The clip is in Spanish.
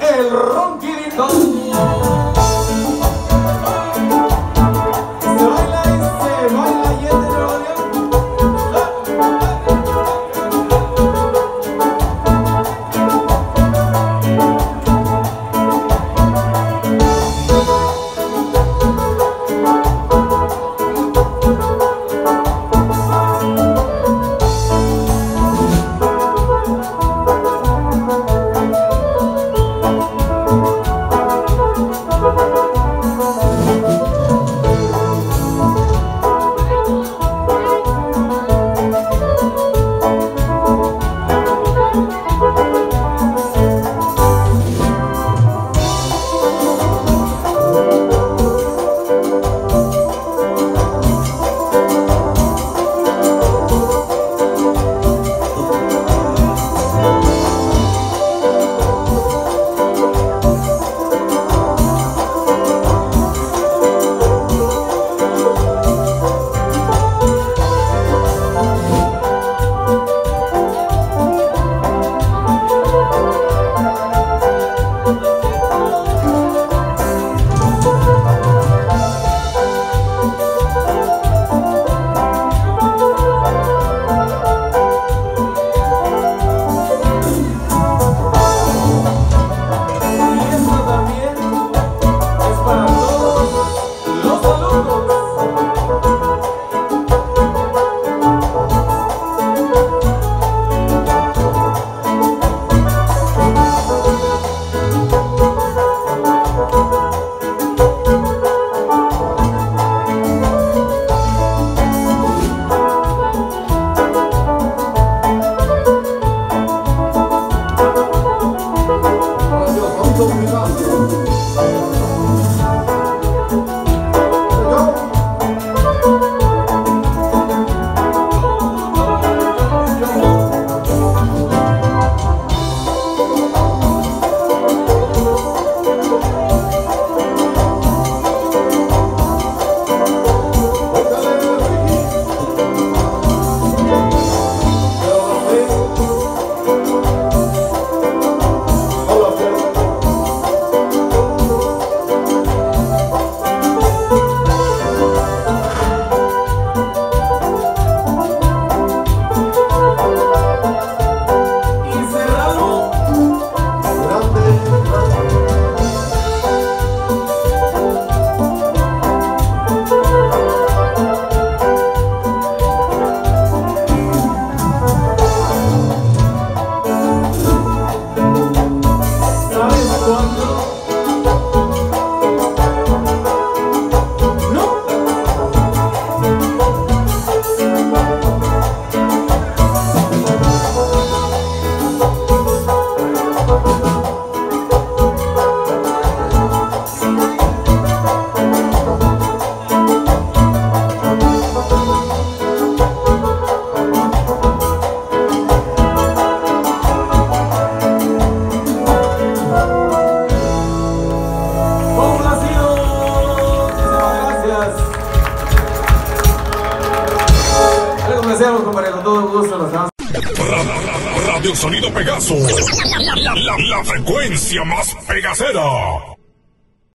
El ronquidito. Radio Sonido Pegaso. La, la, la, la frecuencia más pegacera.